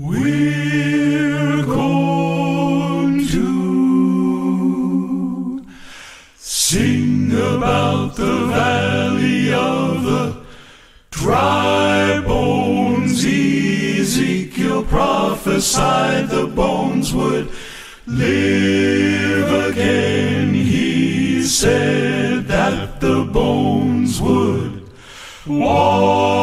We're going to sing about the valley of the dry bones. Ezekiel prophesied the bones would live again. He said that the bones would walk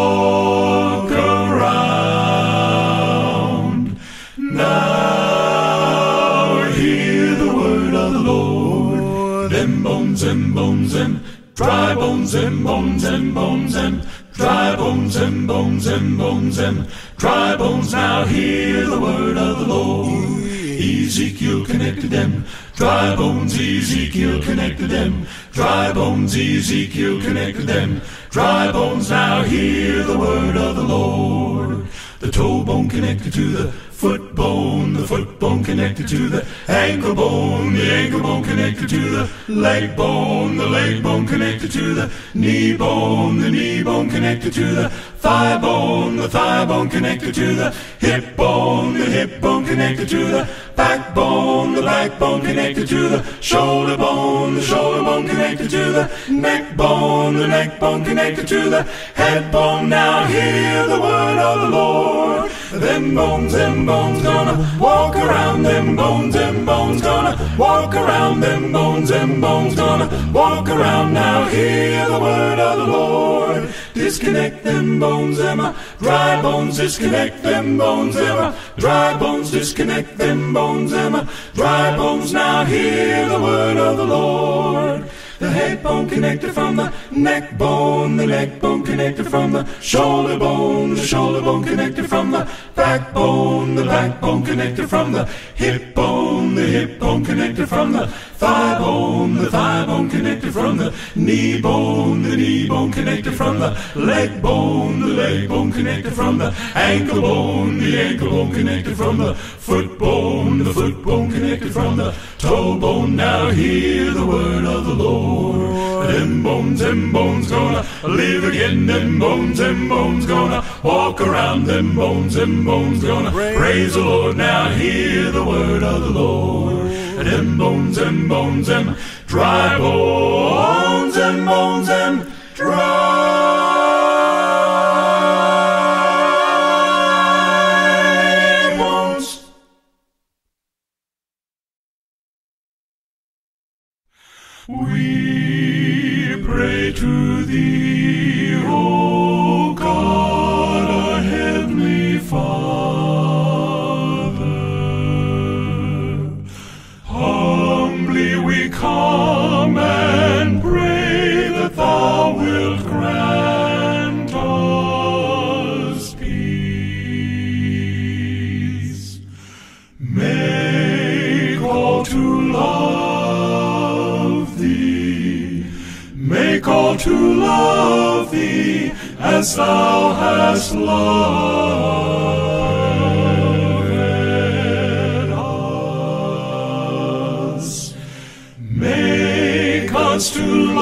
dry bones, and bones, and bones, and dry bones, and bones, and bones, and dry bones. Now hear the word of the Lord. Ezekiel connected them. Dry bones, Ezekiel connected them. Dry bones, Ezekiel connected them. Dry bones, now hear the word of the Lord. The toe bone connected to the foot bone, the foot bone connected to the ankle bone, the ankle bone connected to the leg bone, the leg bone connected to the knee bone, the knee bone connected to the thigh bone, the thigh bone connected to the hip bone, the hip bone connected to the backbone, the backbone connected to the shoulder bone, the shoulder bone connected to the neck bone, the neck bone connected to the head bone. Now hear the word of the Lord. Them bones, them bones gonna walk around, them bones, them bones gonna walk around, them bones, them bones gonna walk around. Now hear the word of the Lord. Disconnect them bones, uh, dry bones, disconnect them bones, uh, dry bones, disconnect them bones, uh, dry bones. Now hear the word of the Lord. The head bone connected from the neck bone, the neck bone connected from the shoulder bone, the shoulder bone connected from the backbone, the backbone connected from the hip bone, the hip bone connected from the thigh bone, the thigh bone connected from the knee bone, the knee bone connected from the leg bone, the leg bone connected from the ankle bone, the ankle bone connected from the foot bone, the foot bone connected from the toe bone. Now hear the word of the Lord. Them bones, them bones gonna live again. Them bones, them bones gonna walk around. Them bones, them bones gonna praise the Lord. Now hear the word of the Lord. Them bones, them bones, them dry bones,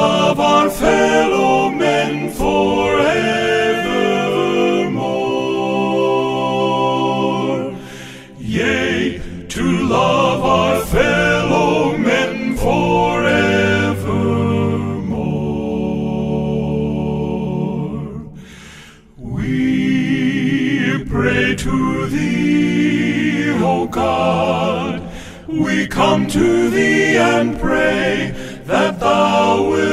love our fellow men forevermore. Yea, to love our fellow men forevermore. We pray to thee, O God. We come to thee and pray that thou wilt.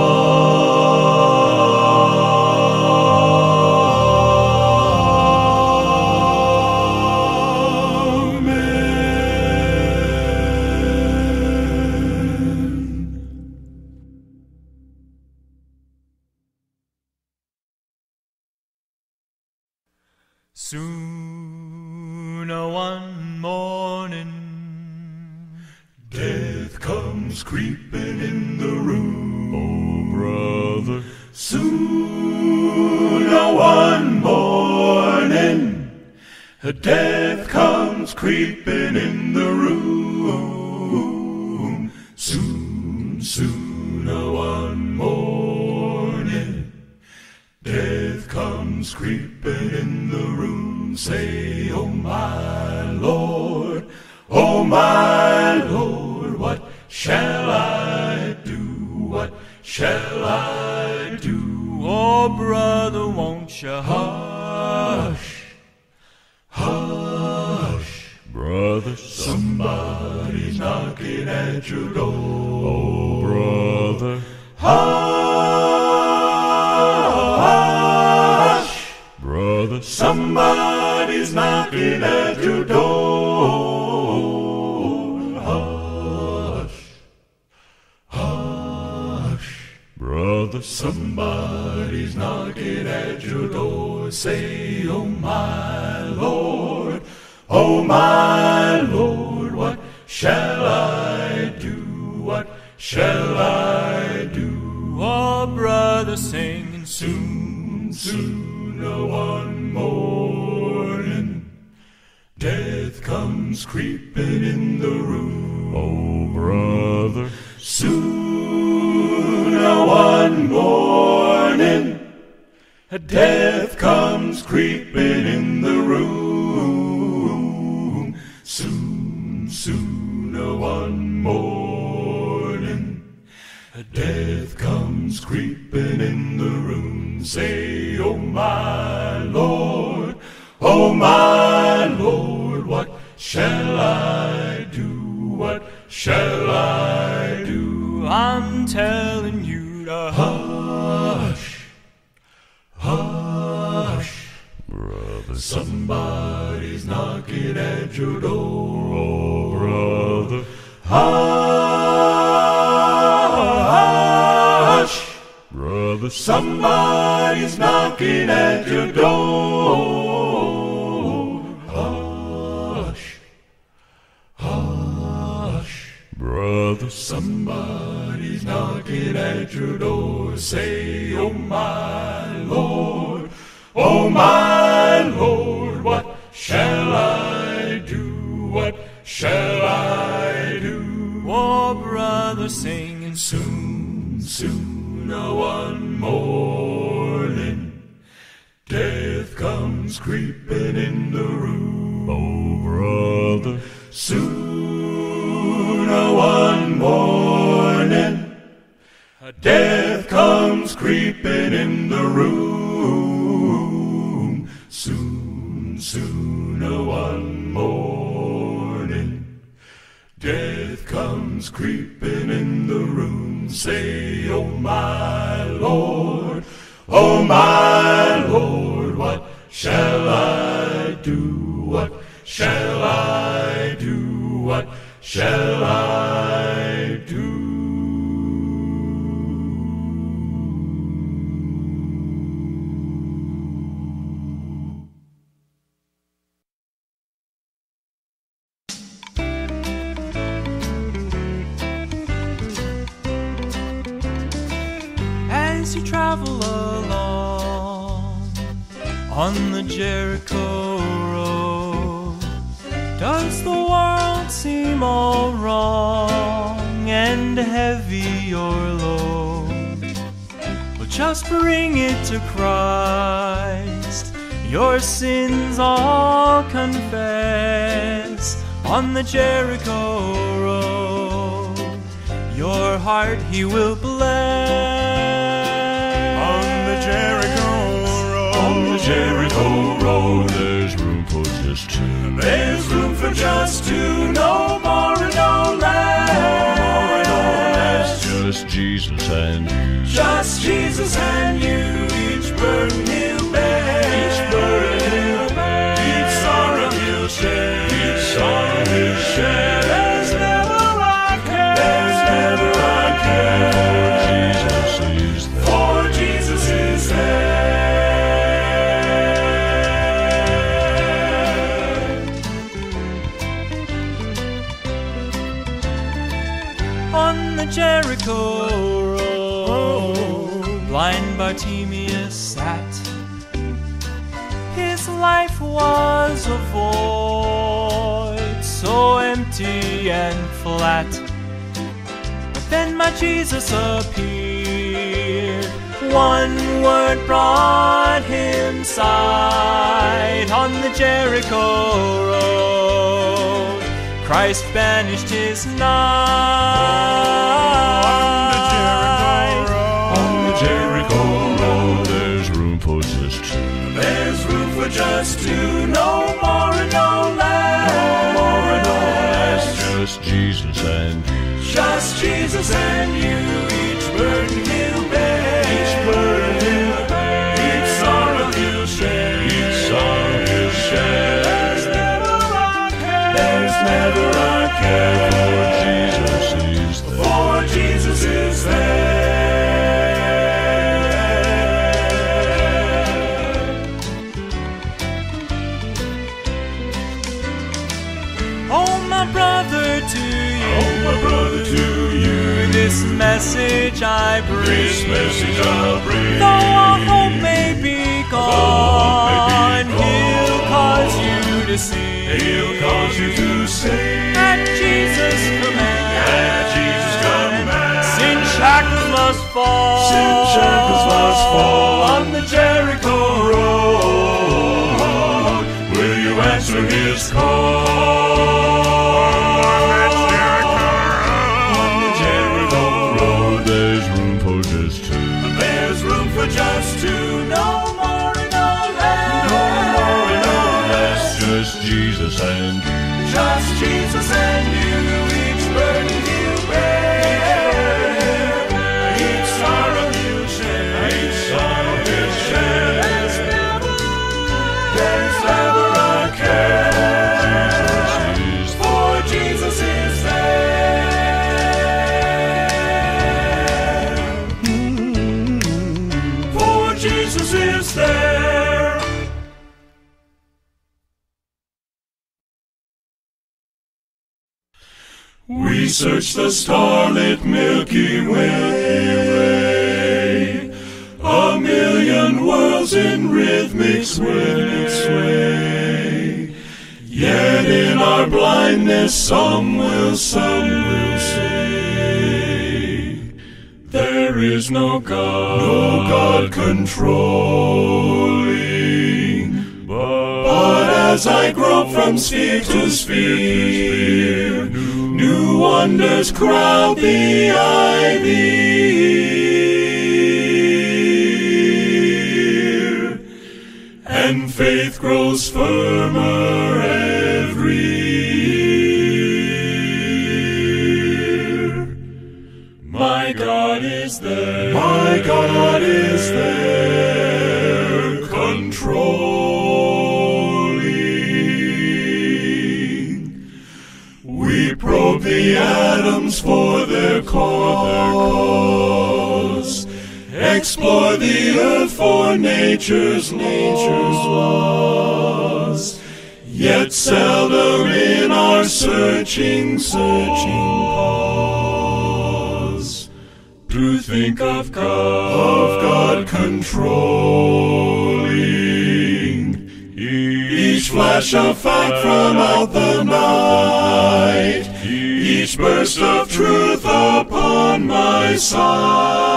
my Lord, oh my Lord, what shall I do? What shall I do? Oh, brother, won't you Hush, hush, brother? somebody's knocking at your door. Oh, brother, Hush, brother, somebody's knocking at your door. Hush, hush. brother, Somebody's knocking at your door. Say, Oh my Lord, oh my Lord, what shall I do? What shall I do? oh, brother, singing soon. Soon, a one morning, death comes creeping in the room. Oh, brother, Soon, a one morning, death comes creeping in the room. Soon, soon, a one morning, death comes creeping in the room. Say, Oh my Lord, oh my shall I do? What shall I do? I'm telling you to Hush, hush. brother, Somebody's knocking at your door. Oh, brother, Hush, brother, somebody's knocking at your door. Somebody's knocking at your door. Say, Oh my Lord, oh my comes creeping in the room. Soon, soon, a one morning, death comes creeping in the room. Say, Oh my Lord, oh my Does the world seem all wrong and heavy your load? Well, just bring it to Christ. Your sins all confess on the Jericho road. Your heart he will bless. On the Jericho road. On the Jericho road, There's room for just two. There's room for just two, no more and no less. More and no less. Just Jesus and you. Just Jesus and you, each burden he'll bear. Each burden he'll bear. Each sorrow he'll share. Each sorrow he'll share. Bartimaeus sat. His life was was a void so empty and flat. But then my Jesus appeared. One word brought him sight on the Jericho road. Christ banished his night. Just two, no more and no less. No more and no less, just Jesus and you. Just Jesus and you, This message I'll bring. Though our hope may be hope may gone, be He'll gone. cause you to see. He'll cause you to say. At Jesus' command. At Jesus' command. Sin shackles must fall. Sin shackles must fall on the Jericho road. Will you answer his call? We search the starlit Milky Way, a million worlds in rhythmic sway. Yet in our blindness, some will, some will say, there is no God, no God controlling. But as I grope from sphere to sphere, new wonders crowd the ivy, and faith grows firmer every year. My God is there. My God is nature's nature's laws. Yet seldom in our searching, searching pause to think of God, of God controlling each flash of fact from out the night, each burst of truth upon my sight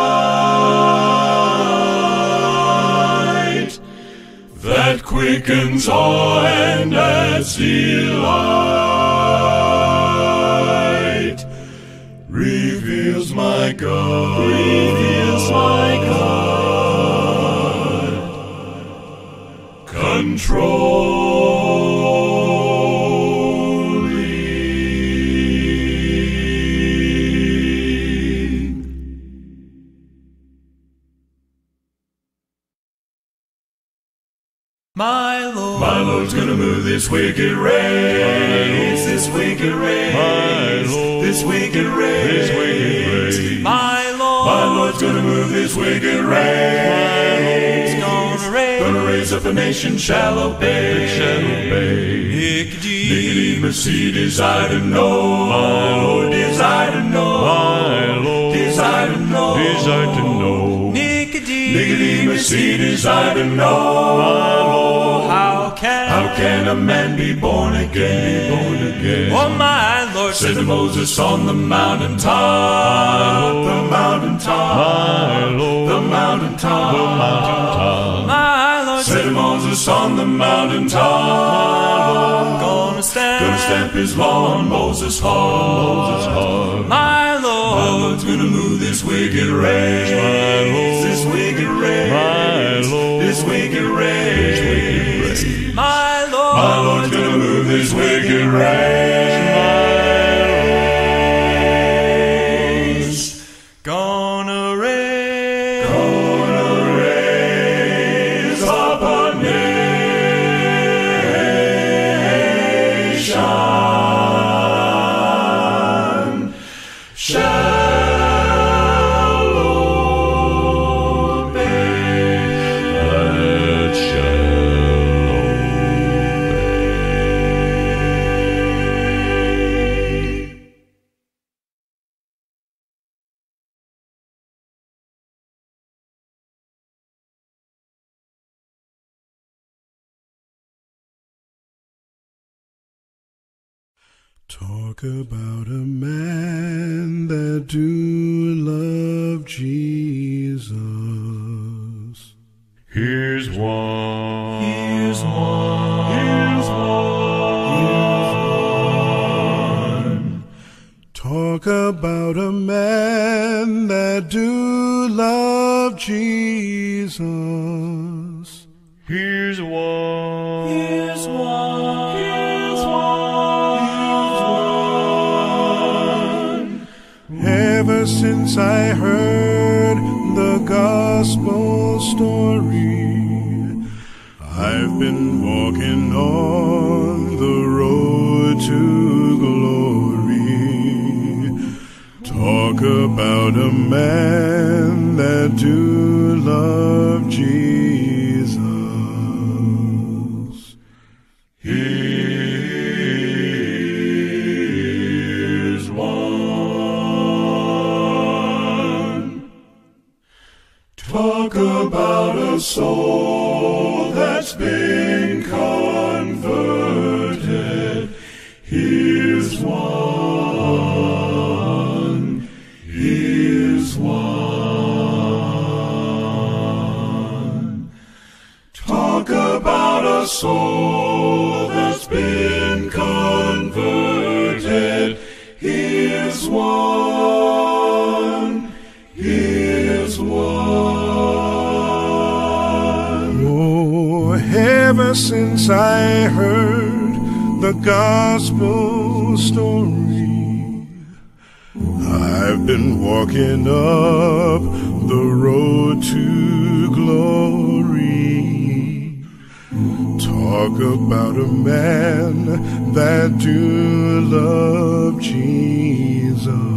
that quickens awe and adds delight wicked race, this wicked race, this wicked race, This wicked race. My Lord. My Lord's gonna move this wicked race. Gonna raise. Gonna raise up a nation shall obey. Shall obey. Nicodemus. Nicodemus, desire to know. My Lord. desire to know. My Lord. desire to know. Desire to know. Nicodemus, he desire to know. How can, a man be born again? Be born again. Oh, my Lord, Said Moses on the mountain top, oh, the mountain top, My Lord, the mountain top, the mountain top. my Lord, Said Moses on the mountain top, gonna stand. gonna stamp his law on Moses' heart, Moses' heart. My My Lord's gonna move this wicked race, My Lord. this wicked race, My Lord. this wicked race. My Lord, My Lord's gonna move this wicked race. Talk about a man that do love Jesus. Here's one. Here's one. Here's one. Here's one. Talk about a man that do love Jesus. Here's one. Man that do the gospel story, I've been walking up the road to glory. Talk about a man that do love Jesus.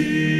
Spirit.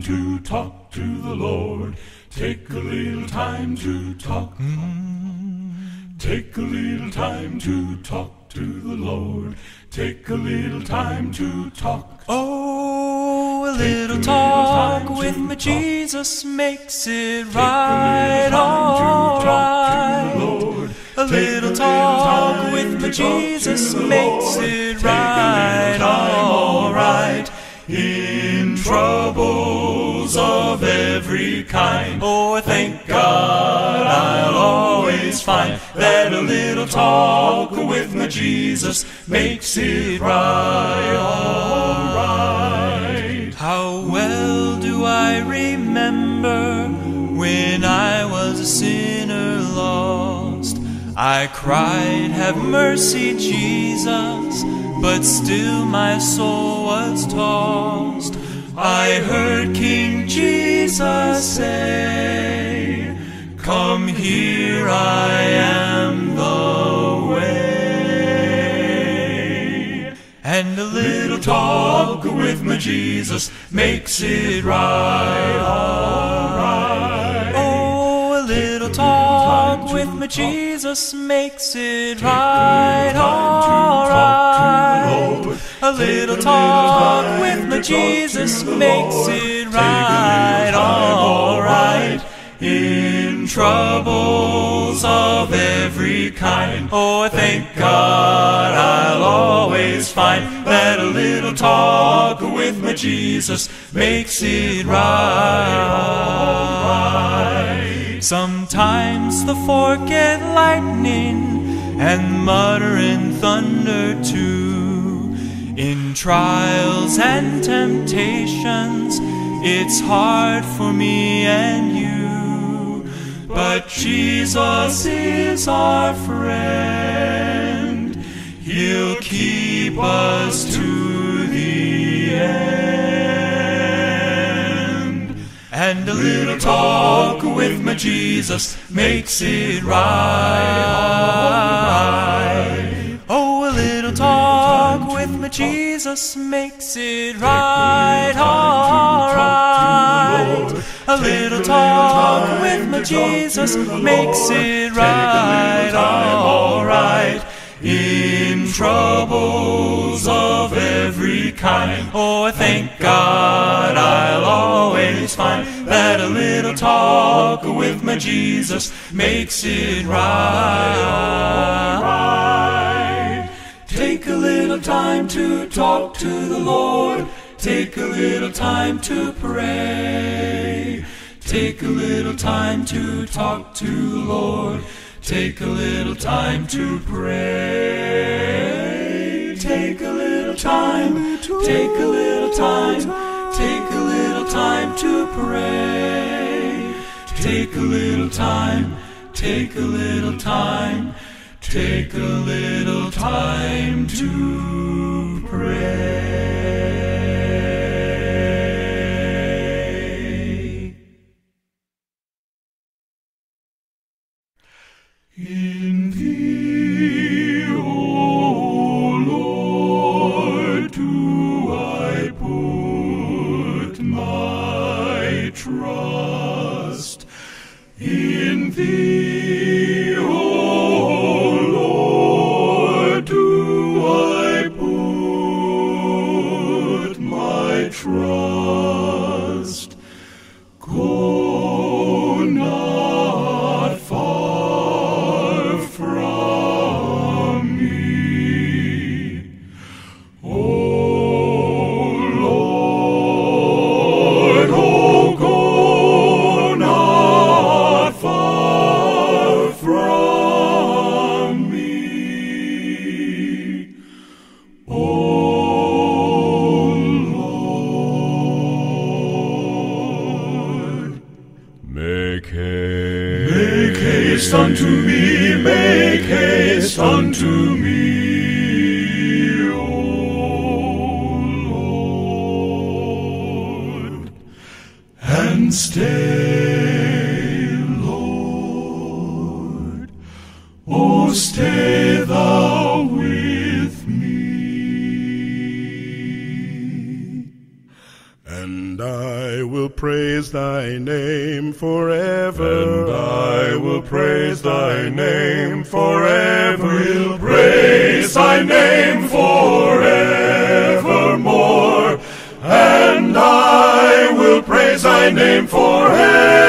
Time to talk to the Lord. Take a little time to talk. Take a little time to talk to the Lord. Take a little time to talk. Oh, a a little little talk time with my talk. Jesus makes it Take right, a little time to talk to alright. the Lord. A little little talk with my Jesus makes it Take a right, little of every kind. Oh, thank God I'll always find that a little talk with my Jesus makes it right, alright. How well do I remember when I was a sinner lost? I cried, Have mercy, Jesus, but still my soul was tossed. I heard King Jesus say, Come here, I am the way. And a little talk with my Jesus makes it right, alright. Talk with my Jesus makes it right, alright. A little talk with my Jesus makes it right, alright. In troubles of every kind, oh, I thank God I'll always find that a little talk with my Jesus makes it right. Sometimes the forked lightning and muttering thunder too. In trials and temptations, it's hard for me and you. But Jesus is our friend. He'll keep us to And a little talk with my Jesus makes it right. Oh, a little talk with my Jesus makes it right, alright. A little talk with my Jesus makes it right, alright. In troubles of every kind, oh, thank God I'll always find that a little talk with my Jesus makes it right. Take a little time to talk to the Lord. Take a little time to pray. Take a little time to talk to the Lord. Take a little time to pray. Take a little time. Take a little time. Take a little time to pray. Take a little time. Take a little time. Take a little time to pray. My oh, stay thou with me, And I will praise thy name forever. And I will praise thy name forever. We'll praise thy name forevermore. And I will praise thy name forever.